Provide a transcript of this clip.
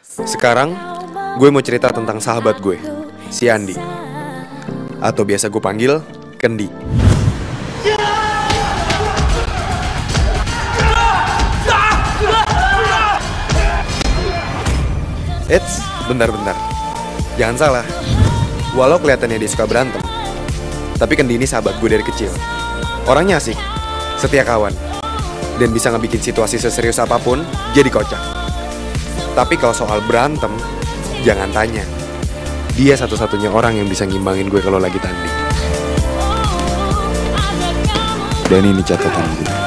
Sekarang gue mau cerita tentang sahabat gue, si Andi. Atau biasa gue panggil Kendi. Eits, bentar-bentar. Jangan salah. Walau kelihatannya dia suka berantem, tapi Kendi ini sahabat gue dari kecil. Orangnya asik, setia kawan, dan bisa ngebikin situasi seserius apa pun jadi kocak. Tapi kalau soal berantem, jangan tanya. Dia satu-satunya orang yang bisa ngimbangin gue kalau lagi tanding. Dan ini catatan gue.